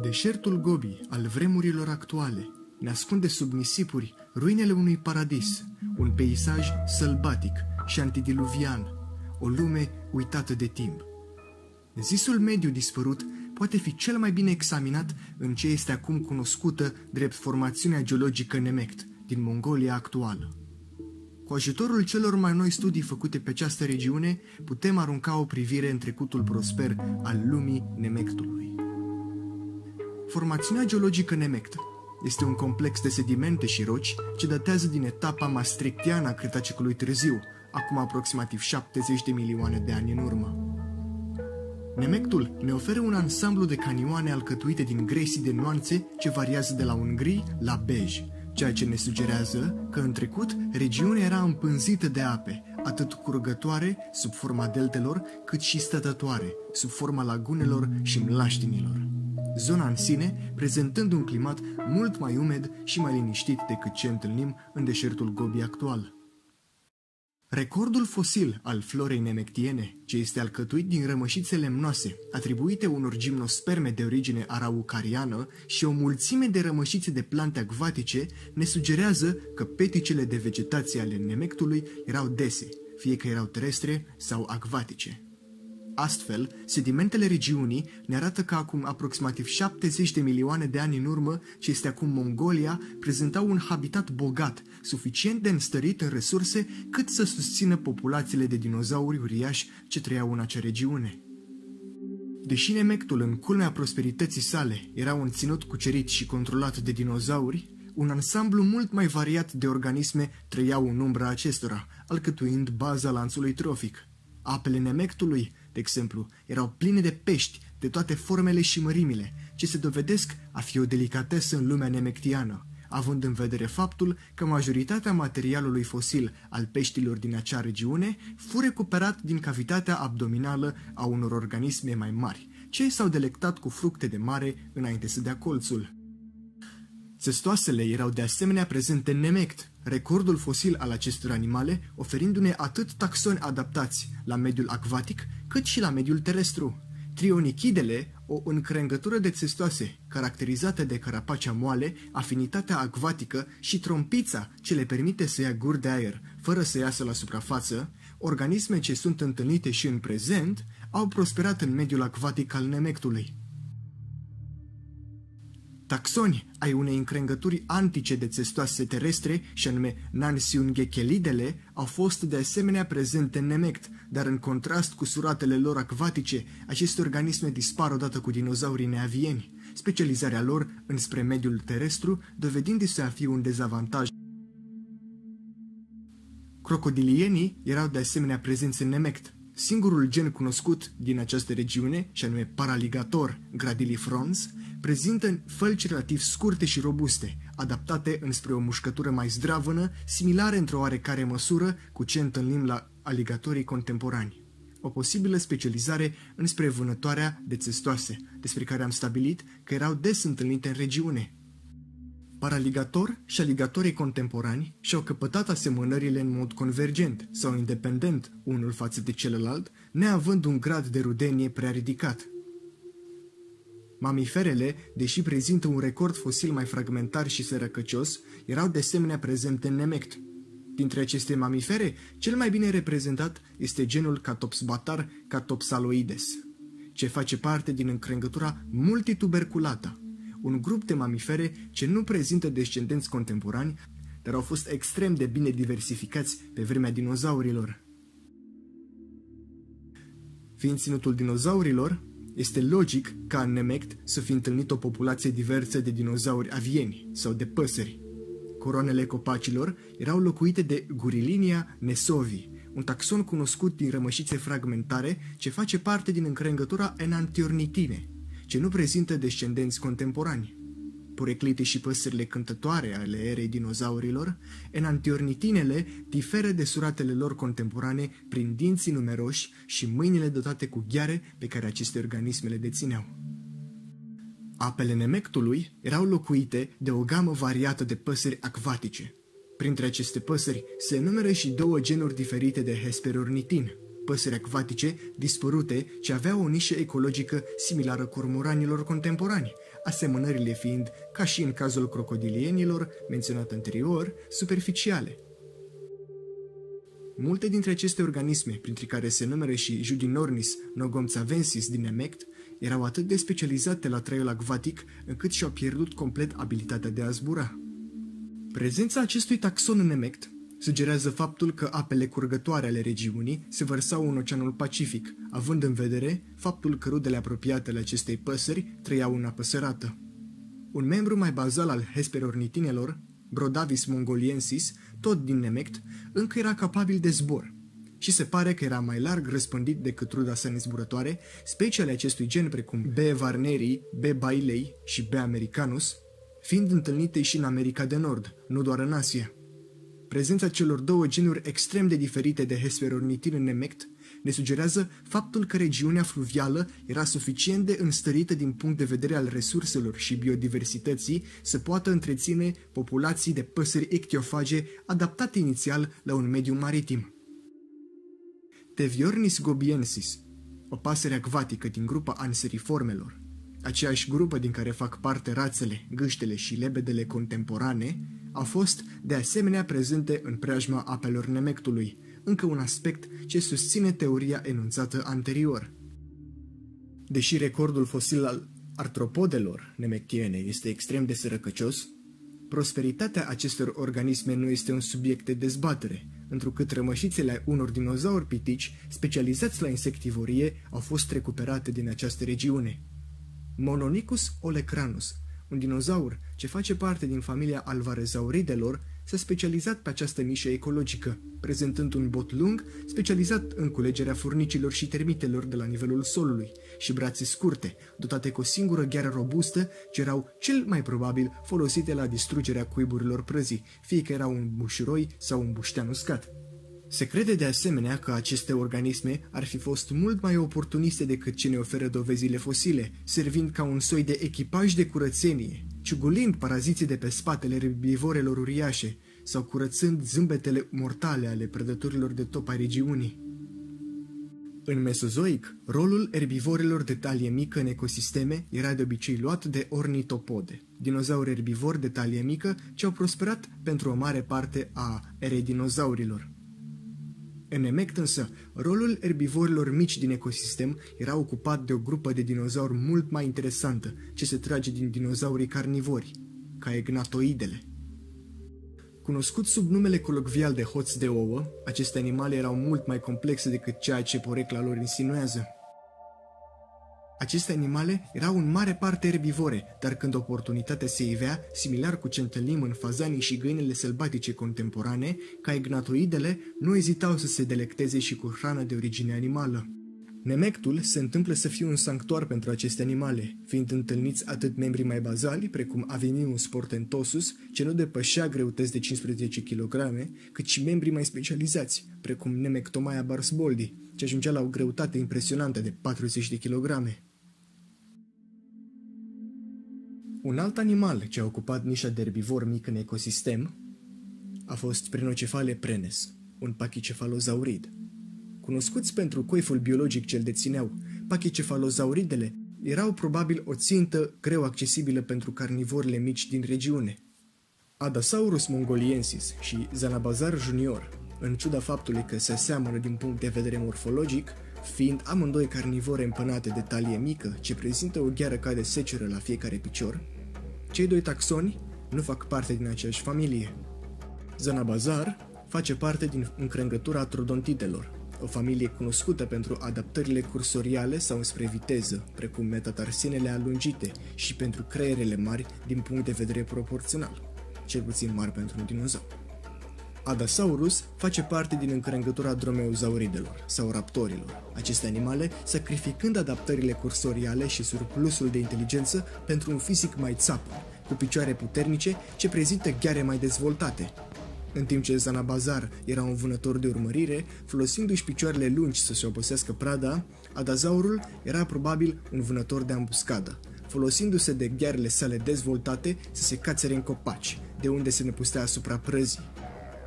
Deșertul Gobi al vremurilor actuale ne ascunde sub nisipuri ruinele unui paradis, un peisaj sălbatic și antidiluvian, o lume uitată de timp. Zisul mediu dispărut poate fi cel mai bine examinat în ce este acum cunoscută drept formațiunea geologică Nemect din Mongolia actuală. Cu ajutorul celor mai noi studii făcute pe această regiune, putem arunca o privire în trecutul prosper al lumii Nemectului. Formațiunea geologică Nemect este un complex de sedimente și roci ce datează din etapa maastrichtiană a Cretacicului târziu, acum aproximativ 70 de milioane de ani în urmă. Nemectul ne oferă un ansamblu de canioane alcătuite din gresii de nuanțe ce variază de la un gri la bej, ceea ce ne sugerează că în trecut regiunea era împânzită de ape, atât curgătoare, sub forma deltelor, cât și stătătoare, sub forma lagunelor și mlaștinilor. Zona în sine prezentând un climat mult mai umed și mai liniștit decât ce întâlnim în deșertul Gobi actual. Recordul fosil al florei nemectiene, ce este alcătuit din rămășițe lemnoase, atribuite unor gimnosperme de origine araucariană și o mulțime de rămășițe de plante acvatice, ne sugerează că peticele de vegetație ale nemectului erau dese, fie că erau terestre sau acvatice. Astfel, sedimentele regiunii ne arată că acum aproximativ 70 de milioane de ani în urmă, ce este acum Mongolia, prezentau un habitat bogat, suficient de înstărit în resurse cât să susțină populațiile de dinozauri uriași ce trăiau în acea regiune. Deși Nemectul, în culmea prosperității sale, era un ținut cucerit și controlat de dinozauri, un ansamblu mult mai variat de organisme trăiau în umbra acestora, alcătuind baza lanțului trofic. Apele Nemectului de exemplu, erau pline de pești de toate formele și mărimile, ce se dovedesc a fi o delicatesă în lumea nemectiană, având în vedere faptul că majoritatea materialului fosil al peștilor din acea regiune fu recuperat din cavitatea abdominală a unor organisme mai mari, ce s-au delectat cu fructe de mare înainte să dea colțul. Țestoasele erau de asemenea prezente în Nemect, recordul fosil al acestor animale, oferindu-ne atât taxoni adaptați la mediul acvatic, cât și la mediul terestru. Trionichidele, o încrengătură de țestoase, caracterizată de carapacea moale, afinitatea acvatică și trompița ce le permite să ia gur de aer, fără să iasă la suprafață, organisme ce sunt întâlnite și în prezent, au prosperat în mediul acvatic al Nemectului. Taxoni ai unei încrengături antice de țestoase terestre, și anume Nansiungechelidele, au fost de asemenea prezente în Nemect, dar în contrast cu suratele lor acvatice, aceste organisme dispar odată cu dinozaurii neavieni, specializarea lor înspre mediul terestru, dovedindu-se a fi un dezavantaj. Crocodilienii erau de asemenea prezenți în Nemect, Singurul gen cunoscut din această regiune, și anume Paraligator gradilifrons, prezintă fălci relativ scurte și robuste, adaptate înspre o mușcătură mai zdravănă, similare într-o oarecare măsură cu ce întâlnim la aligatorii contemporani. O posibilă specializare înspre vânătoarea de țestoase, despre care am stabilit că erau des întâlnite în regiune, Paraligator și aligatorii contemporani și-au căpătat asemănările în mod convergent sau independent unul față de celălalt, neavând un grad de rudenie prea ridicat. Mamiferele, deși prezintă un record fosil mai fragmentar și sărăcăcios, erau de asemenea prezente în Nemect. Dintre aceste mamifere, cel mai bine reprezentat este genul Catopsbatar catopsaloides, ce face parte din încrengătura multituberculata, un grup de mamifere ce nu prezintă descendenți contemporani, dar au fost extrem de bine diversificați pe vremea dinozaurilor. Fiind ținutul dinozaurilor, este logic ca în Nemect să fi întâlnit o populație diversă de dinozauri avieni sau de păsări. Coroanele copacilor erau locuite de Gurilinia nesovi, un taxon cunoscut din rămășițe fragmentare ce face parte din încrengătura Enantiornitine, ce nu prezintă descendenți contemporani. Poreclite și păsările cântătoare ale erei dinozaurilor, enantiornitinele diferă de suratele lor contemporane prin dinții numeroși și mâinile dotate cu gheare pe care aceste organisme le dețineau. Apele Nemectului erau locuite de o gamă variată de păsări acvatice. Printre aceste păsări se numără și două genuri diferite de hesperornitin – păsări acvatice dispărute ce aveau o nișă ecologică similară cormoranilor contemporani, asemănările fiind, ca și în cazul crocodilienilor, menționat anterior, superficiale. Multe dintre aceste organisme, printre care se numere și Judinornis nogomțavensis din Nemect, erau atât de specializate la traiul acvatic încât și-au pierdut complet abilitatea de a zbura. Prezența acestui taxon în Nemect sugerează faptul că apele curgătoare ale regiunii se vărsau în Oceanul Pacific, având în vedere faptul că rudele apropiate ale acestei păsări trăiau în apă sărată. Un membru mai bazal al hesperornitinelor, Brodavis mongoliensis, tot din Nemect, încă era capabil de zbor și se pare că era mai larg răspândit decât ruda sa nezburătoare, speciile acestui gen precum B. varnerii, B. bailei și B. americanus, fiind întâlnite și în America de Nord, nu doar în Asia. Prezența celor două genuri extrem de diferite de hesperornitin în Nemect ne sugerează faptul că regiunea fluvială era suficient de înstărită din punct de vedere al resurselor și biodiversității să poată întreține populații de păsări ectiofage adaptate inițial la un mediu maritim. Teviornis gobiensis, o pasăre acvatică din grupa anseriformelor, aceeași grupă din care fac parte rațele, gâștele și lebedele contemporane, au fost de asemenea prezente în preajma apelor Nemectului, încă un aspect ce susține teoria enunțată anterior. Deși recordul fosil al artropodelor nemectiene este extrem de sărăcăcios, prosperitatea acestor organisme nu este un subiect de dezbatere, întrucât rămășițele unor dinozauri pitici specializați la insectivorie au fost recuperate din această regiune. Mononicus olecranus, un dinozaur ce face parte din familia alvarezauridelor, s-a specializat pe această nișă ecologică, prezentând un bot lung specializat în culegerea furnicilor și termitelor de la nivelul solului și brațe scurte, dotate cu o singură gheară robustă, ce erau cel mai probabil folosite la distrugerea cuiburilor prăzii, fie că era un bușuroi sau un buștean uscat. Se crede de asemenea că aceste organisme ar fi fost mult mai oportuniste decât ce ne oferă dovezile fosile, servind ca un soi de echipaj de curățenie, ciugulind paraziții de pe spatele herbivorelor uriașe sau curățând zâmbetele mortale ale prădătorilor de top ai regiunii. În Mesozoic, rolul erbivorilor de talie mică în ecosisteme era de obicei luat de ornitopode, dinozauri erbivori de talie mică ce au prosperat pentru o mare parte a erei dinozaurilor. În Nemect însă, rolul erbivorilor mici din ecosistem era ocupat de o grupă de dinozauri mult mai interesantă, ce se trage din dinozaurii carnivori, ca egnatoidele. Cunoscut sub numele colocvial de hoț de ouă, aceste animale erau mult mai complexe decât ceea ce porecla lor insinuează. Aceste animale erau în mare parte erbivore, dar când oportunitatea se ivea, similar cu ce întâlnim în fazanii și găinile sălbatice contemporane, ca ignatoidele nu ezitau să se delecteze și cu hrană de origine animală. Nemectul se întâmplă să fie un sanctuar pentru aceste animale, fiind întâlniți atât membrii mai bazali, precum Avenimus portentosus, ce nu depășea greutăți de 15 kg, cât și membrii mai specializați, precum Nemectomaia barsboldi, ce ajungea la o greutate impresionantă de 40 de kilograme. Un alt animal ce a ocupat nișa de erbivor mic în ecosistem a fost Prenocefale prenes, un pachicefalozaurid. Cunoscuți pentru coiful biologic ce-l dețineau, pachicefalozauridele erau probabil o țintă greu accesibilă pentru carnivorile mici din regiune. Adasaurus mongoliensis și Zanabazar junior, în ciuda faptului că se aseamănă din punct de vedere morfologic, fiind amândoi carnivore împănate de talie mică ce prezintă o gheară ca de seceră la fiecare picior, cei doi taxoni nu fac parte din aceeași familie. Zanabazar face parte din încrengătura trodontidelor, o familie cunoscută pentru adaptările cursoriale sau spre viteză, precum metatarsinele alungite și pentru creierele mari din punct de vedere proporțional, cel puțin mari pentru un dinozaur. Adasaurus face parte din încrengătura dromeozauridelor sau raptorilor, aceste animale sacrificând adaptările cursoriale și surplusul de inteligență pentru un fizic mai țapă, cu picioare puternice ce prezintă gheare mai dezvoltate. În timp ce Zanabazar era un vânător de urmărire, folosindu-și picioarele lungi să se obosească prada, Adazaurul era probabil un vânător de ambuscadă, folosindu-se de ghearele sale dezvoltate să se cațere în copaci, de unde se năpustea asupra prăzii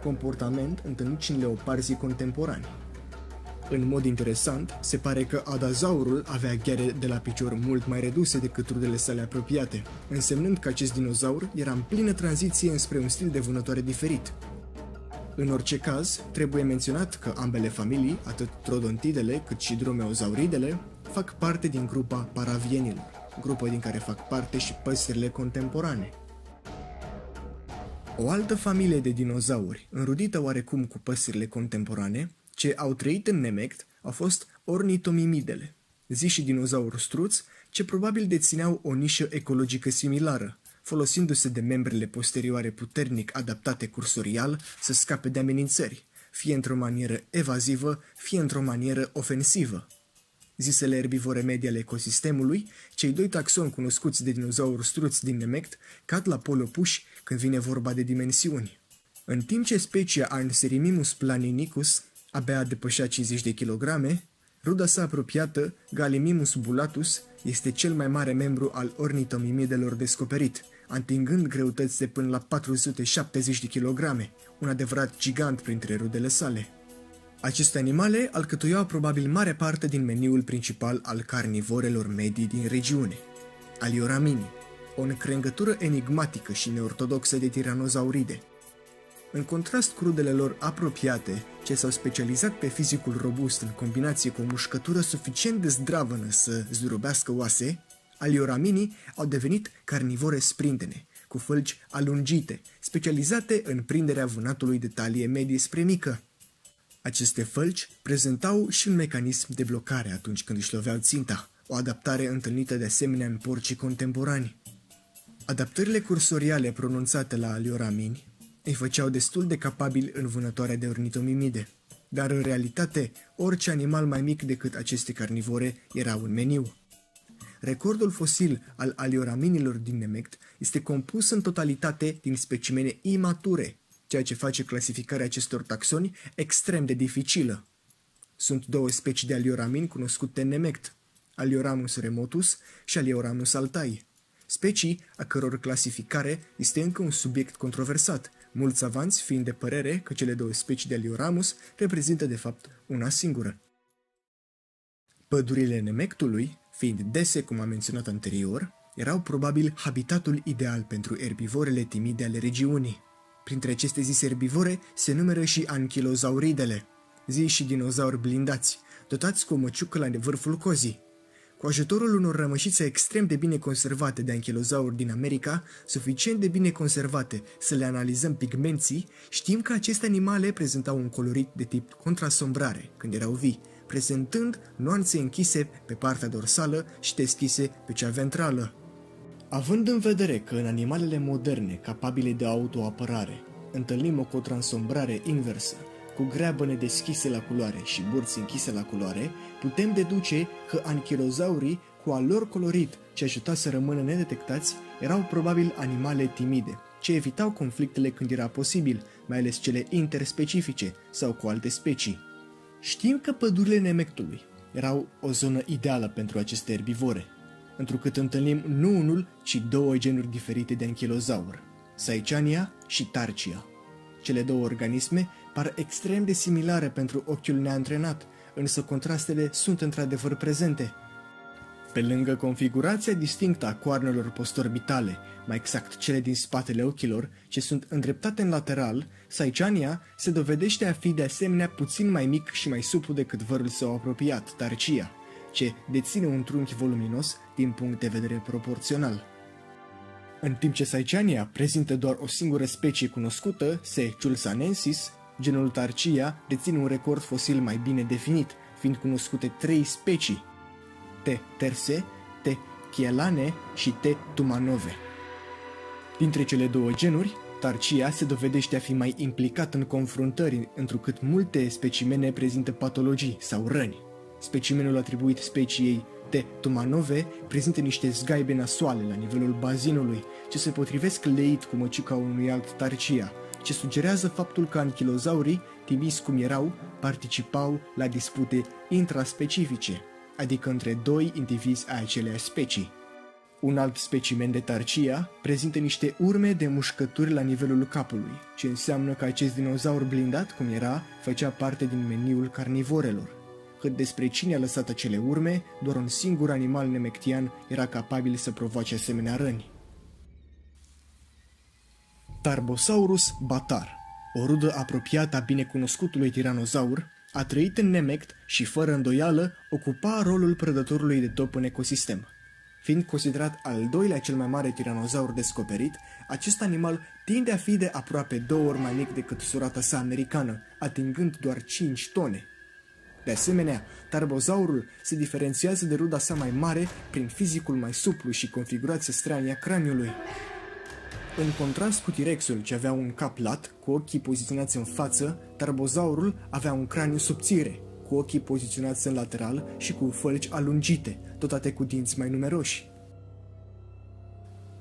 comportament întâlnit și în leoparzii contemporani. În mod interesant, se pare că adazaurul avea gheare de la picior mult mai reduse decât rudele sale apropiate, însemnând că acest dinozaur era în plină tranziție înspre un stil de vânătoare diferit. În orice caz, trebuie menționat că ambele familii, atât trodontidele cât și dromeozauridele, fac parte din grupa paravienilor, grupă din care fac parte și păsările contemporane. O altă familie de dinozauri, înrudită oarecum cu păsările contemporane, ce au trăit în Nemect au fost ornitomimidele, zi și dinozauri struț, ce probabil dețineau o nișă ecologică similară, folosindu-se de membrele posterioare puternic adaptate cursorial să scape de amenințări, fie într-o manieră evazivă, fie într-o manieră ofensivă. Zisele erbivore medii ale ecosistemului, cei doi taxoni cunoscuți de dinozauri struți din Nemect cad la pol opuși când vine vorba de dimensiuni. În timp ce specia Anserimimus planinicus abia depășea 50 de kilograme, ruda sa apropiată, Galimimus bulatus, este cel mai mare membru al ornitomimidelor descoperit, atingând greutăți de până la 470 de kilograme, un adevărat gigant printre rudele sale. Aceste animale alcătuiau probabil mare parte din meniul principal al carnivorelor medii din regiune. Alioramini, o încrengătură enigmatică și neortodoxă de tiranozauride. În contrast cu rudele lor apropiate, ce s-au specializat pe fizicul robust în combinație cu o mușcătură suficient de zdravănă să zdrobească oase, alioraminii au devenit carnivore sprintene, cu fălci alungite, specializate în prinderea vânatului de talie medie spre mică. Aceste fălci prezentau și un mecanism de blocare atunci când își loveau ținta, o adaptare întâlnită de asemenea în porcii contemporani. Adaptările cursoriale pronunțate la alioramini îi făceau destul de capabili în vânătoarea de ornitomimide, dar în realitate orice animal mai mic decât aceste carnivore era un meniu. Recordul fosil al alioraminilor din Nemect este compus în totalitate din specimene imature, ceea ce face clasificarea acestor taxoni extrem de dificilă. Sunt două specii de alioramin cunoscute în Nemect, Alioramus remotus și Alioramus altai, specii a căror clasificare este încă un subiect controversat, mulți savanți fiind de părere că cele două specii de Alioramus reprezintă de fapt una singură. Pădurile Nemectului, fiind dese cum am menționat anterior, erau probabil habitatul ideal pentru erbivorele timide ale regiunii. Printre aceste zise erbivore se numără și anchilozauridele, zi și dinozauri blindați, dotați cu o măciucă la vârful cozii, cu ajutorul unor rămășițe extrem de bine conservate de anchilozauri din America, suficient de bine conservate să le analizăm pigmenții, știm că aceste animale prezentau un colorit de tip contrasombrare când erau vii, prezentând nuanțe închise pe partea dorsală și deschise pe cea ventrală. Având în vedere că în animalele moderne capabile de autoapărare întâlnim o cotransombrare inversă, cu greabăne deschise la culoare și burți închise la culoare, putem deduce că anchilozaurii, cu al lor colorit ce ajuta să rămână nedetectați, erau probabil animale timide, ce evitau conflictele când era posibil, mai ales cele interspecifice sau cu alte specii. Știm că pădurile Nemectului erau o zonă ideală pentru aceste erbivore, întrucât întâlnim nu unul, ci două genuri diferite de anchilozaur, Saiciania și Tarcia. Cele două organisme par extrem de similare pentru ochiul neantrenat, însă contrastele sunt într-adevăr prezente. Pe lângă configurația distinctă a coarnelor postorbitale, mai exact cele din spatele ochilor, ce sunt îndreptate în lateral, Saiciania se dovedește a fi de asemenea puțin mai mic și mai suplu decât vărul său apropiat, Tarcia, ce deține un trunchi voluminos din punct de vedere proporțional. În timp ce Saiciania prezintă doar o singură specie cunoscută, Se chulsanensis, Genul Tarcia deține un record fosil mai bine definit, fiind cunoscute trei specii, T. terse, T. chielane și T. tumanove. Dintre cele două genuri, Tarcia se dovedește a fi mai implicat în confruntări, întrucât multe specimene prezintă patologii sau răni. Specimenul atribuit speciei T. tumanove prezintă niște zgaibe nasoale la nivelul bazinului, ce se potrivesc leit cu măciuca unui alt Tarcia, ce sugerează faptul că anchilozaurii, timiți cum erau, participau la dispute intraspecifice, adică între doi indivizi ai aceleași specii. Un alt specimen de tarcia prezintă niște urme de mușcături la nivelul capului, ce înseamnă că acest dinozaur blindat, cum era, făcea parte din meniul carnivorelor. Cât despre cine a lăsat acele urme, doar un singur animal nemectian era capabil să provoace asemenea răni. Tarbosaurus batar, o rudă apropiată a binecunoscutului tiranozaur, a trăit în Nemect și, fără îndoială, ocupa rolul prădătorului de top în ecosistem. Fiind considerat al doilea cel mai mare tiranozaur descoperit, acest animal tinde a fi de aproape două ori mai mic decât surata sa americană, atingând doar 5 tone. De asemenea, tarbozaurul se diferențiază de ruda sa mai mare prin fizicul mai suplu și configurația stranie a craniului. În contrast cu T-Rexul, ce avea un cap lat, cu ochii poziționați în față, tarbozaurul avea un craniu subțire, cu ochii poziționați în lateral și cu fălci alungite, dotate cu dinți mai numeroși.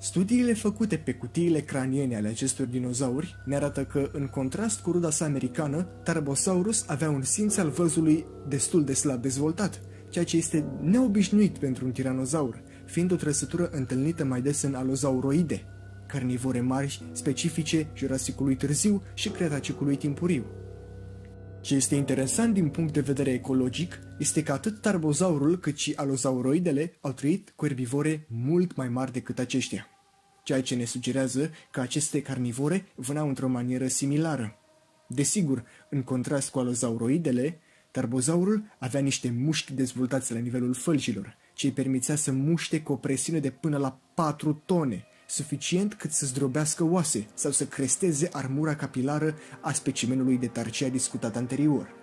Studiile făcute pe cutiile craniene ale acestor dinozauri ne arată că, în contrast cu ruda sa americană, Tarbosaurus avea un simț al văzului destul de slab dezvoltat, ceea ce este neobișnuit pentru un tiranozaur, fiind o trăsătură întâlnită mai des în alozauroide, carnivore mari specifice Jurasicului târziu și Cretacicului timpuriu. Ce este interesant din punct de vedere ecologic este că atât tarbozaurul cât și alozauroidele au trăit cu erbivore mult mai mari decât aceștia, ceea ce ne sugerează că aceste carnivore vâneau într-o manieră similară. Desigur, în contrast cu alozauroidele, tarbozaurul avea niște mușchi dezvoltați la nivelul fălcilor, ce îi permițea să muște cu o presiune de până la 4 tone, suficient cât să zdrobească oase sau să cresteze armura capilară a specimenului de tarcia discutat anterior.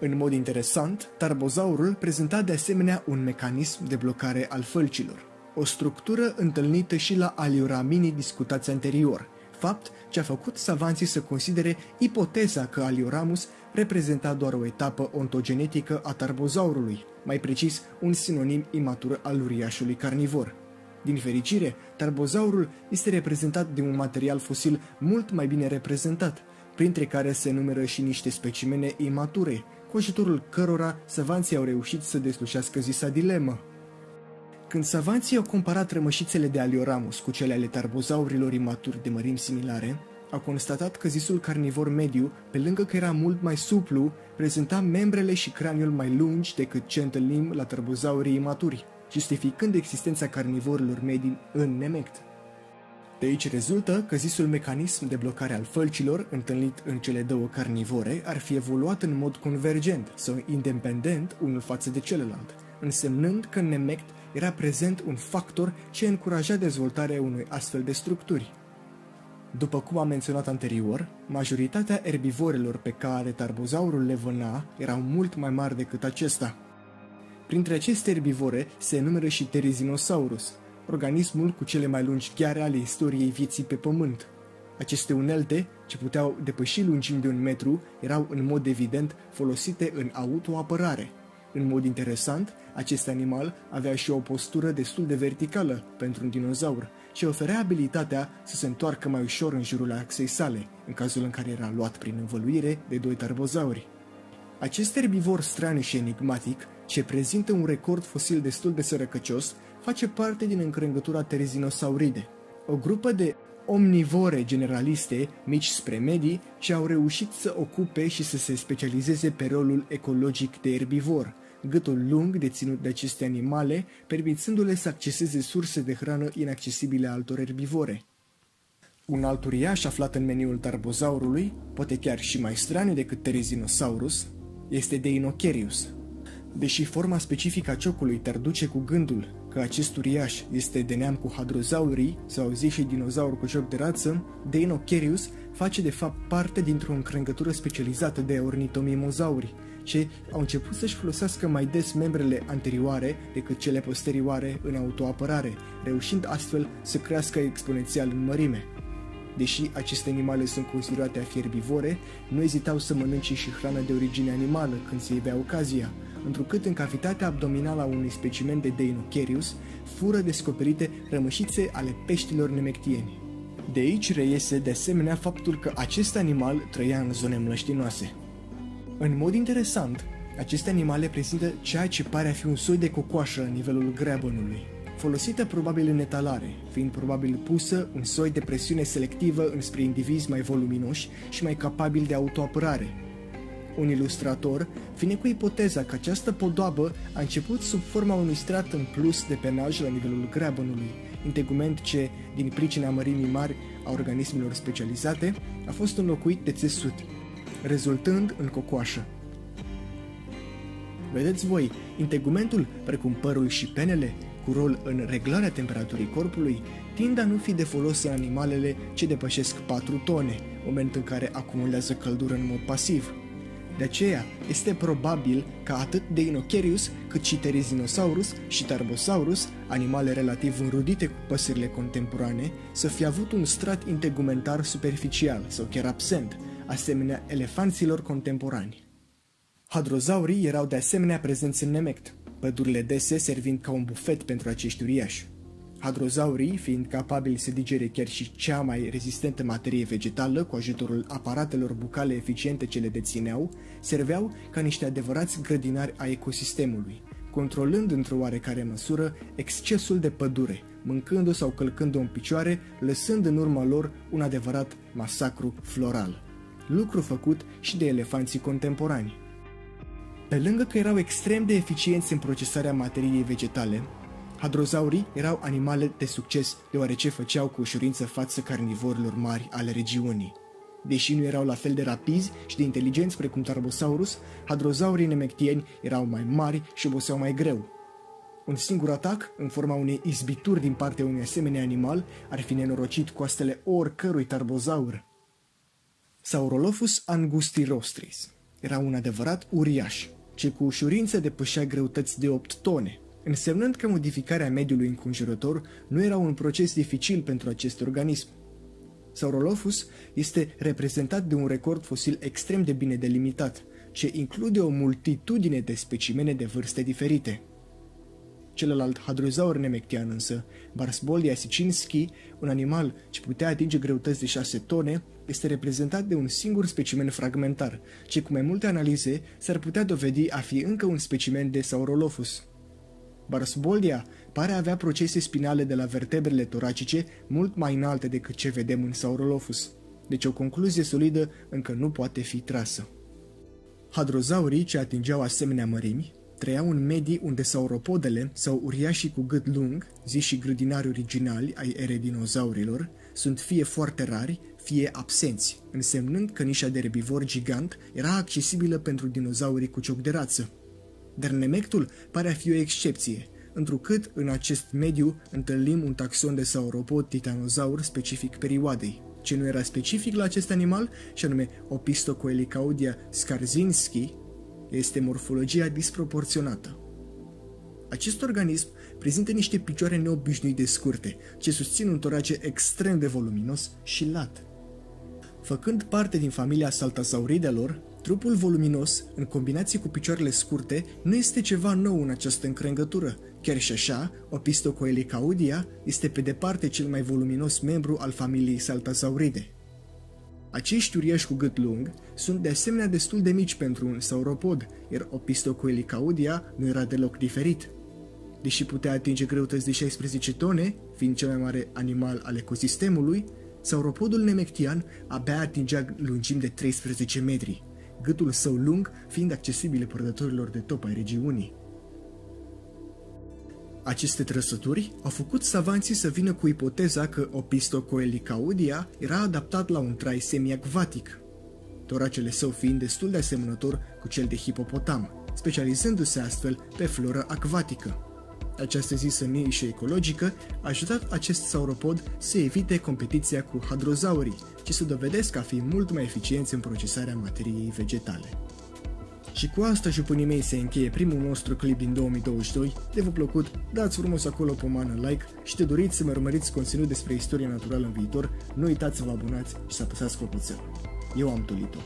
În mod interesant, tarbozaurul prezenta de asemenea un mecanism de blocare al fălcilor, o structură întâlnită și la alioraminii discutați anterior, fapt ce a făcut savanții să considere ipoteza că Alioramus reprezenta doar o etapă ontogenetică a tarbozaurului, mai precis un sinonim imatur al uriașului carnivor. Din fericire, tarbozaurul este reprezentat de un material fosil mult mai bine reprezentat, printre care se numără și niște specimene imature, cu ajutorul cărora savanții au reușit să deslușească zisa dilemă. Când savanții au comparat rămășițele de Alioramus cu cele ale tarbozaurilor imaturi de mărimi similare, au constatat că zisul carnivor mediu, pe lângă că era mult mai suplu, prezenta membrele și craniul mai lungi decât ce întâlnim la tarbozaurii imaturi justificând existența carnivorilor medii în Nemect. De aici rezultă că zisul mecanism de blocare al fălcilor, întâlnit în cele două carnivore, ar fi evoluat în mod convergent sau independent unul față de celălalt, însemnând că în Nemect era prezent un factor ce încuraja dezvoltarea unui astfel de structuri. După cum am menționat anterior, majoritatea erbivorelor pe care tarbozaurul le vâna erau mult mai mari decât acesta – Printre aceste erbivore se numără și Terizinosaurus, organismul cu cele mai lungi gheare ale istoriei vieții pe pământ. Aceste unelte, ce puteau depăși lungimi de un metru, erau în mod evident folosite în autoapărare. În mod interesant, acest animal avea și o postură destul de verticală pentru un dinozaur și oferea abilitatea să se întoarcă mai ușor în jurul axei sale, în cazul în care era luat prin învăluire de doi tarbozauri. Acest erbivor straniu și enigmatic ce prezintă un record fosil destul de sărăcăcios, face parte din încrengătura Terizinosauride, o grupă de omnivore generaliste, mici spre medii, ce au reușit să ocupe și să se specializeze pe rolul ecologic de erbivor, gâtul lung deținut de aceste animale, permițându-le să acceseze surse de hrană inaccesibile altor erbivore. Un alt uriaș aflat în meniul tarbozaurului, poate chiar și mai straniu decât Terizinosaurus, este Deinocherius, Deși forma specifică a ciocului te duce cu gândul că acest uriaș este de neam cu hadrozaurii sau zi și dinozauri cu cioc de rață, Deinocherius face de fapt parte dintr-o încrengătură specializată de ornitomimozauri, ce au început să-și folosească mai des membrele anterioare decât cele posterioare în autoapărare, reușind astfel să crească exponențial în mărime. Deși aceste animale sunt considerate a fi erbivore, nu ezitau să mănânce și hrană de origine animală când se ivea ocazia, întrucât în cavitatea abdominală a unui specimen de Deinocherius fură descoperite rămășițe ale peștilor nemectieni. De aici reiese de asemenea faptul că acest animal trăia în zone mlăștinoase. În mod interesant, aceste animale prezintă ceea ce pare a fi un soi de cocoașă la nivelul greabănului, folosită probabil în etalare, fiind probabil pusă un soi de presiune selectivă înspre indivizi mai voluminoși și mai capabili de autoapărare, un ilustrator, vine cu ipoteza că această podoabă a început sub forma unui strat în plus de penaj la nivelul greabănului, integument ce, din pricina mărimii mari a organismelor specializate, a fost înlocuit de țesut, rezultând în cocoașă. Vedeți voi, integumentul, precum părul și penele, cu rol în reglarea temperaturii corpului, tind a nu fi de folos în animalele ce depășesc 4 tone, moment în care acumulează căldură în mod pasiv. De aceea, este probabil ca atât Deinocherius cât și Terizinosaurus și Tarbosaurus, animale relativ înrudite cu păsările contemporane, să fi avut un strat integumentar superficial sau chiar absent, asemenea elefanților contemporani. Hadrozaurii erau de asemenea prezenți în Nemect, pădurile dese servind ca un bufet pentru acești uriași. Hadrozaurii, fiind capabili să digere chiar și cea mai rezistentă materie vegetală cu ajutorul aparatelor bucale eficiente ce le dețineau, serveau ca niște adevărați grădinari a ecosistemului, controlând într-o oarecare măsură excesul de pădure, mâncându sau călcând-o în picioare, lăsând în urma lor un adevărat masacru floral. Lucru făcut și de elefanții contemporani. Pe lângă că erau extrem de eficienți în procesarea materiei vegetale, hadrozaurii erau animale de succes deoarece făceau cu ușurință față carnivorilor mari ale regiunii. Deși nu erau la fel de rapizi și de inteligenți precum Tarbosaurus, hadrozaurii nemectieni erau mai mari și oboseau mai greu. Un singur atac, în forma unei izbituri din partea unui asemenea animal, ar fi nenorocit coastele oricărui tarbozaur. Saurolophus angustirostris era un adevărat uriaș, ce cu ușurință depășea greutăți de 8 tone, însemnând că modificarea mediului înconjurător nu era un proces dificil pentru acest organism. Saurolophus este reprezentat de un record fosil extrem de bine delimitat, ce include o multitudine de specimene de vârste diferite. Celălalt hadrozaur nemectian însă, Barsboldia sicinski, un animal ce putea atinge greutăți de 6 tone, este reprezentat de un singur specimen fragmentar, ce cu mai multe analize s-ar putea dovedi a fi încă un specimen de Saurolophus. Barsboldia pare a avea procese spinale de la vertebrele toracice mult mai înalte decât ce vedem în Saurolophus, deci o concluzie solidă încă nu poate fi trasă. Hadrozaurii ce atingeau asemenea mărimi trăiau în medii unde sauropodele sau uriașii cu gât lung, ziși grădinari originali ai ere dinozaurilor, sunt fie foarte rari, fie absenți, însemnând că nișa de erbivor gigant era accesibilă pentru dinozaurii cu cioc de rață. Dar nemectul pare a fi o excepție, întrucât în acest mediu întâlnim un taxon de sauropod titanozaur specific perioadei. Ce nu era specific la acest animal, și anume Opistocoelicaudia skarzinski, este morfologia disproporționată. Acest organism prezintă niște picioare neobișnuit de scurte, ce susțin un torace extrem de voluminos și lat. Făcând parte din familia saltasauridelor, trupul voluminos, în combinație cu picioarele scurte, nu este ceva nou în această încrengătură. Chiar și așa, Opistocoelicaudia este pe departe cel mai voluminos membru al familiei Saltasauride. Acești uriași cu gât lung sunt de asemenea destul de mici pentru un sauropod, iar Opistocoelicaudia nu era deloc diferit. Deși putea atinge greutăți de 16 tone, fiind cel mai mare animal al ecosistemului, sauropodul nemectian abia atingea lungimi de 13 metri, gâtul său lung fiind accesibil părătorilor de top ai regiunii. Aceste trăsături au făcut savanții să vină cu ipoteza că Opistocoelicaudia era adaptat la un trai semiacvatic, toracele său fiind destul de asemănător cu cel de hipopotam, specializându-se astfel pe flora acvatică. Această zisă nișă ecologică a ajutat acest sauropod să evite competiția cu hadrozaurii, ce se dovedesc a fi mult mai eficienți în procesarea materiei vegetale. Și cu asta, jupunii mei, se încheie primul nostru clip din 2022. De v-a plăcut, dați frumos acolo pe mană like și te doriți să mă urmăriți conținut despre istoria naturală în viitor, nu uitați să vă abonați și să apăsați clopoțelul. Eu am Tolito.